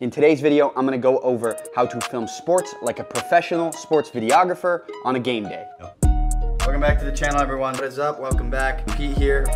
In today's video, I'm gonna go over how to film sports like a professional sports videographer on a game day. Welcome back to the channel, everyone. What is up? Welcome back. Pete here.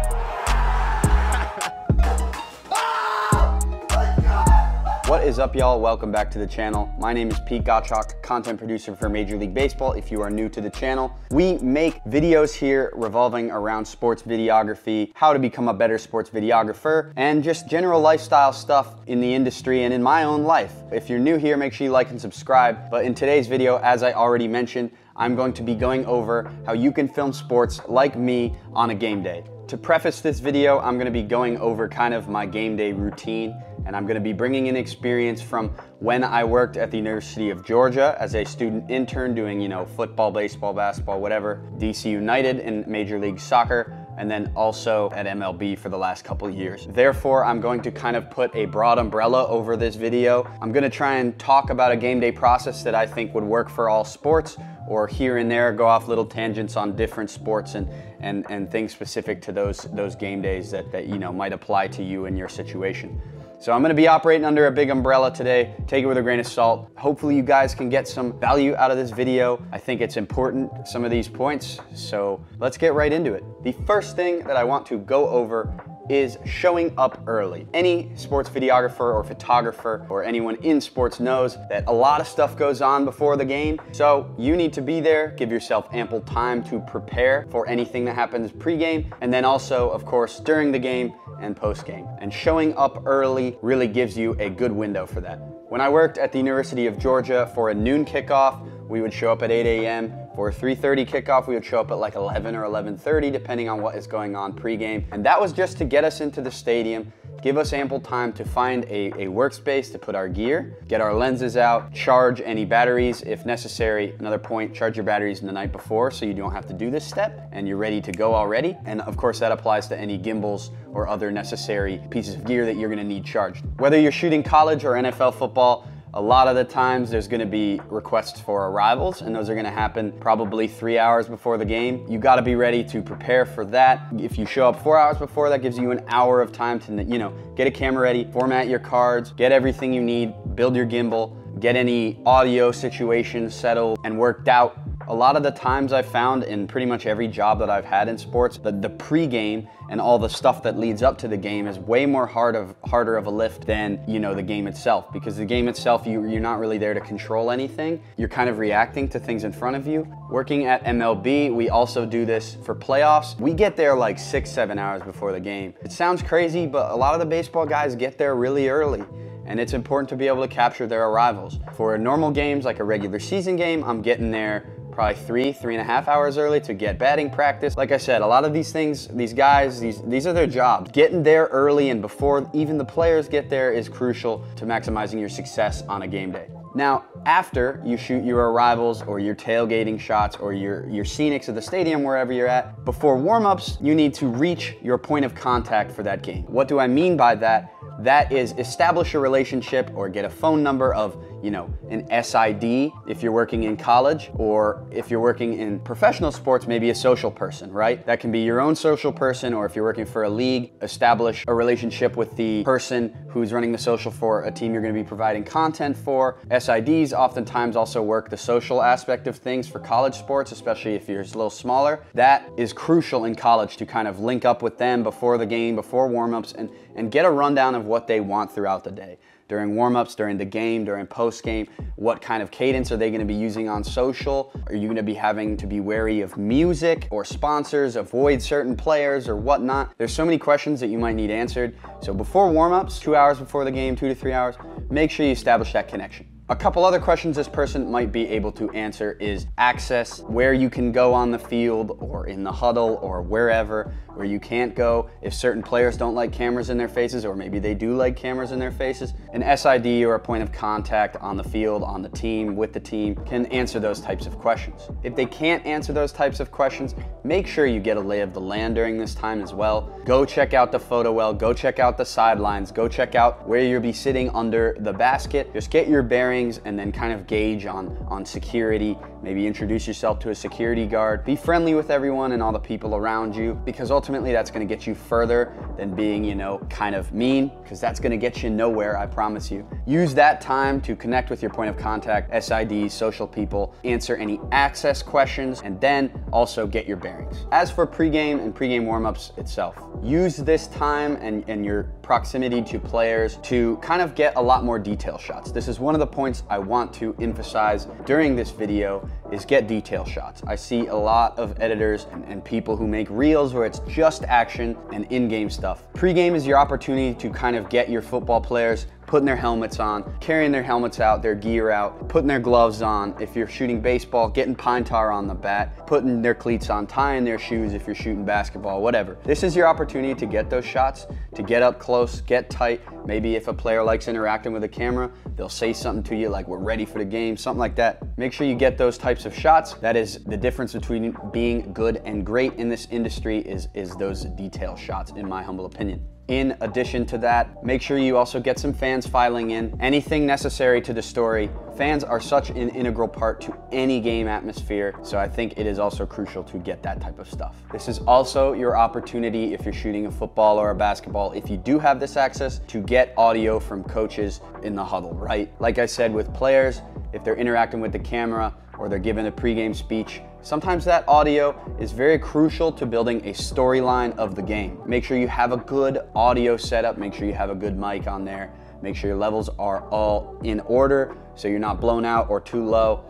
What is up, y'all? Welcome back to the channel. My name is Pete Gottschalk, content producer for Major League Baseball. If you are new to the channel, we make videos here revolving around sports videography, how to become a better sports videographer, and just general lifestyle stuff in the industry and in my own life. If you're new here, make sure you like and subscribe. But in today's video, as I already mentioned, I'm going to be going over how you can film sports like me on a game day. To preface this video, I'm gonna be going over kind of my game day routine and I'm gonna be bringing in experience from when I worked at the University of Georgia as a student intern doing, you know, football, baseball, basketball, whatever, DC United in Major League Soccer, and then also at MLB for the last couple years. Therefore, I'm going to kind of put a broad umbrella over this video. I'm gonna try and talk about a game day process that I think would work for all sports, or here and there go off little tangents on different sports and, and, and things specific to those, those game days that, that you know might apply to you and your situation. So I'm gonna be operating under a big umbrella today. Take it with a grain of salt. Hopefully you guys can get some value out of this video. I think it's important, some of these points. So let's get right into it. The first thing that I want to go over is showing up early. Any sports videographer or photographer or anyone in sports knows that a lot of stuff goes on before the game. So you need to be there, give yourself ample time to prepare for anything that happens pregame, and then also, of course, during the game and post-game. And showing up early really gives you a good window for that. When I worked at the University of Georgia for a noon kickoff, we would show up at 8 a.m. For a 3.30 kickoff, we would show up at like 11 or 11.30, depending on what is going on pregame. And that was just to get us into the stadium, give us ample time to find a, a, workspace to put our gear, get our lenses out, charge any batteries if necessary. Another point, charge your batteries in the night before so you don't have to do this step and you're ready to go already. And of course that applies to any gimbals or other necessary pieces of gear that you're gonna need charged. Whether you're shooting college or NFL football, a lot of the times there's gonna be requests for arrivals and those are gonna happen probably three hours before the game. You gotta be ready to prepare for that. If you show up four hours before, that gives you an hour of time to, you know, get a camera ready, format your cards, get everything you need, build your gimbal, get any audio situation settled and worked out a lot of the times I've found in pretty much every job that I've had in sports that the pregame and all the stuff that leads up to the game is way more hard of, harder of a lift than you know the game itself. Because the game itself you, you're not really there to control anything. You're kind of reacting to things in front of you. Working at mlb we also do this for playoffs. We get there like six seven hours before the game. It sounds crazy but a lot of the baseball guys get there really early. And it's important to be able to capture their arrivals. For normal games like a regular season game, I'm getting there probably three, three and a half hours early to get batting practice. Like I said, a lot of these things, these guys, these, these are their jobs. Getting there early and before even the players get there is crucial to maximizing your success on a game day. Now, after you shoot your arrivals or your tailgating shots or your, your scenics of the stadium, wherever you're at, before warm-ups, you need to reach your point of contact for that game. What do I mean by that? That is establish a relationship or get a phone number of you know, an SID if you're working in college, or if you're working in professional sports, maybe a social person, right? That can be your own social person, or if you're working for a league, establish a relationship with the person who's running the social for a team you're gonna be providing content for. SIDs oftentimes also work the social aspect of things for college sports, especially if you're a little smaller. That is crucial in college to kind of link up with them before the game, before warmups, and, and get a rundown of what they want throughout the day during warmups, during the game, during post game? What kind of cadence are they gonna be using on social? Are you gonna be having to be wary of music or sponsors, avoid certain players or whatnot? There's so many questions that you might need answered. So before warmups, two hours before the game, two to three hours, make sure you establish that connection. A couple other questions this person might be able to answer is access, where you can go on the field or in the huddle or wherever where you can't go if certain players don't like cameras in their faces or maybe they do like cameras in their faces. An SID or a point of contact on the field, on the team, with the team can answer those types of questions. If they can't answer those types of questions, make sure you get a lay of the land during this time as well. Go check out the photo well, go check out the sidelines, go check out where you'll be sitting under the basket. Just get your bearings and then kind of gauge on, on security maybe introduce yourself to a security guard. Be friendly with everyone and all the people around you because ultimately that's gonna get you further than being, you know, kind of mean because that's gonna get you nowhere, I promise you. Use that time to connect with your point of contact, SIDs, social people, answer any access questions, and then also get your bearings. As for pregame and pregame warmups itself, use this time and, and your proximity to players to kind of get a lot more detail shots. This is one of the points I want to emphasize during this video is get detail shots. I see a lot of editors and, and people who make reels where it's just action and in-game stuff. Pre-game is your opportunity to kind of get your football players putting their helmets on, carrying their helmets out, their gear out, putting their gloves on. If you're shooting baseball, getting pine tar on the bat, putting their cleats on, tying their shoes if you're shooting basketball, whatever. This is your opportunity to get those shots, to get up close, get tight. Maybe if a player likes interacting with a camera, they'll say something to you like, we're ready for the game, something like that. Make sure you get those types of shots. That is the difference between being good and great in this industry is, is those detail shots, in my humble opinion. In addition to that, make sure you also get some fans filing in, anything necessary to the story. Fans are such an integral part to any game atmosphere, so I think it is also crucial to get that type of stuff. This is also your opportunity if you're shooting a football or a basketball, if you do have this access, to get audio from coaches in the huddle, right? Like I said with players, if they're interacting with the camera or they're giving a pregame speech, Sometimes that audio is very crucial to building a storyline of the game. Make sure you have a good audio setup, make sure you have a good mic on there, make sure your levels are all in order so you're not blown out or too low,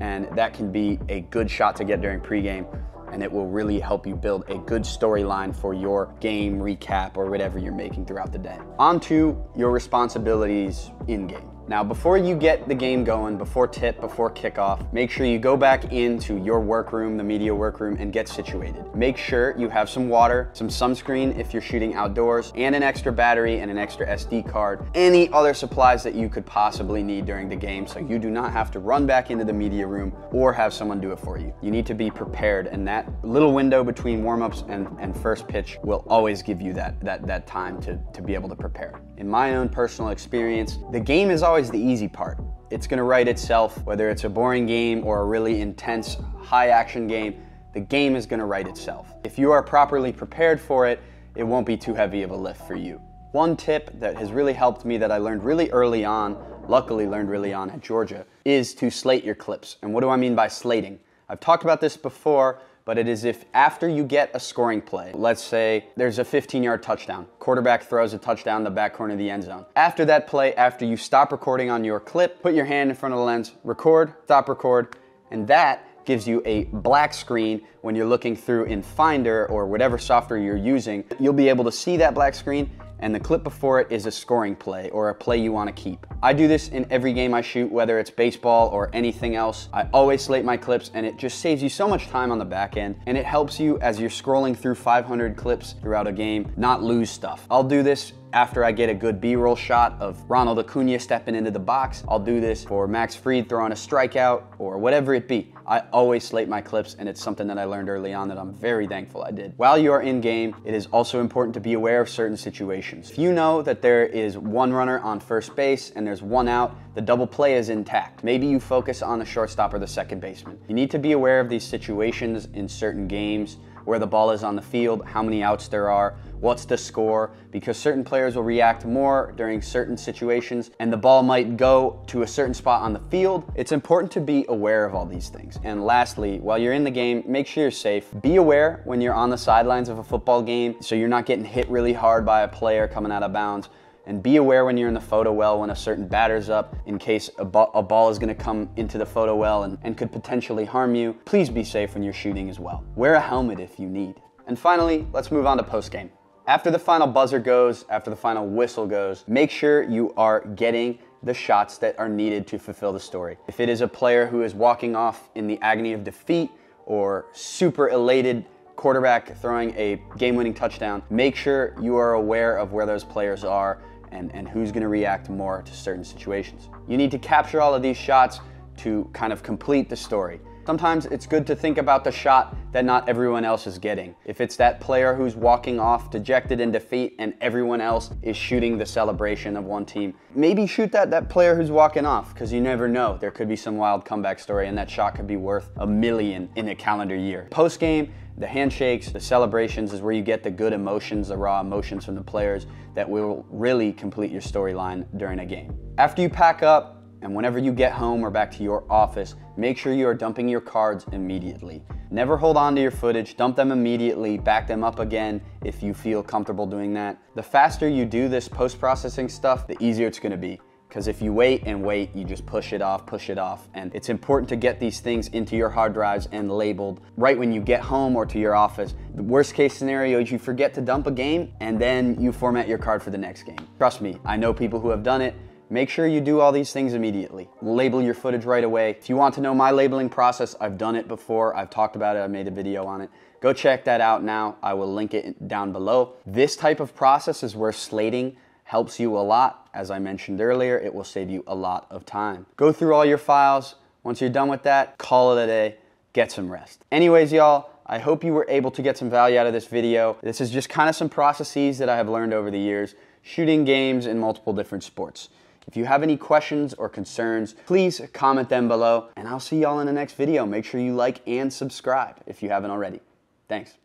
and that can be a good shot to get during pregame and it will really help you build a good storyline for your game recap or whatever you're making throughout the day. On to your responsibilities in game. Now, before you get the game going, before tip, before kickoff, make sure you go back into your workroom, the media workroom, and get situated. Make sure you have some water, some sunscreen if you're shooting outdoors, and an extra battery and an extra SD card, any other supplies that you could possibly need during the game so you do not have to run back into the media room or have someone do it for you. You need to be prepared, and that little window between warmups and, and first pitch will always give you that, that, that time to, to be able to prepare. In my own personal experience, the game is always always the easy part. It's gonna write itself, whether it's a boring game or a really intense, high action game, the game is gonna write itself. If you are properly prepared for it, it won't be too heavy of a lift for you. One tip that has really helped me that I learned really early on, luckily learned really on at Georgia, is to slate your clips. And what do I mean by slating? I've talked about this before, but it is if after you get a scoring play, let's say there's a 15 yard touchdown, quarterback throws a touchdown in the back corner of the end zone. After that play, after you stop recording on your clip, put your hand in front of the lens, record, stop record, and that gives you a black screen when you're looking through in Finder or whatever software you're using. You'll be able to see that black screen and the clip before it is a scoring play or a play you want to keep. I do this in every game I shoot, whether it's baseball or anything else. I always slate my clips and it just saves you so much time on the back end and it helps you as you're scrolling through 500 clips throughout a game not lose stuff. I'll do this after I get a good B-roll shot of Ronald Acuna stepping into the box, I'll do this for Max Fried throwing a strikeout or whatever it be. I always slate my clips and it's something that I learned early on that I'm very thankful I did. While you are in game, it is also important to be aware of certain situations. If you know that there is one runner on first base and there's one out, the double play is intact. Maybe you focus on the shortstop or the second baseman. You need to be aware of these situations in certain games where the ball is on the field, how many outs there are, what's the score, because certain players will react more during certain situations and the ball might go to a certain spot on the field. It's important to be aware of all these things. And lastly, while you're in the game, make sure you're safe. Be aware when you're on the sidelines of a football game so you're not getting hit really hard by a player coming out of bounds. And be aware when you're in the photo well when a certain batter's up in case a, a ball is gonna come into the photo well and, and could potentially harm you. Please be safe when you're shooting as well. Wear a helmet if you need. And finally, let's move on to post game. After the final buzzer goes, after the final whistle goes, make sure you are getting the shots that are needed to fulfill the story. If it is a player who is walking off in the agony of defeat or super elated quarterback throwing a game-winning touchdown, make sure you are aware of where those players are and, and who's gonna react more to certain situations. You need to capture all of these shots to kind of complete the story. Sometimes it's good to think about the shot that not everyone else is getting. If it's that player who's walking off dejected in defeat and everyone else is shooting the celebration of one team, maybe shoot that, that player who's walking off because you never know. There could be some wild comeback story and that shot could be worth a million in a calendar year. Post game, the handshakes, the celebrations is where you get the good emotions, the raw emotions from the players that will really complete your storyline during a game. After you pack up, and whenever you get home or back to your office, make sure you are dumping your cards immediately. Never hold on to your footage, dump them immediately, back them up again if you feel comfortable doing that. The faster you do this post-processing stuff, the easier it's gonna be. Because if you wait and wait, you just push it off, push it off. And it's important to get these things into your hard drives and labeled right when you get home or to your office. The worst case scenario is you forget to dump a game and then you format your card for the next game. Trust me, I know people who have done it. Make sure you do all these things immediately. Label your footage right away. If you want to know my labeling process, I've done it before. I've talked about it. I made a video on it. Go check that out now. I will link it down below. This type of process is where slating helps you a lot. As I mentioned earlier, it will save you a lot of time. Go through all your files. Once you're done with that, call it a day. Get some rest. Anyways, y'all, I hope you were able to get some value out of this video. This is just kind of some processes that I have learned over the years shooting games in multiple different sports. If you have any questions or concerns, please comment them below and I'll see y'all in the next video. Make sure you like and subscribe if you haven't already. Thanks.